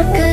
Cause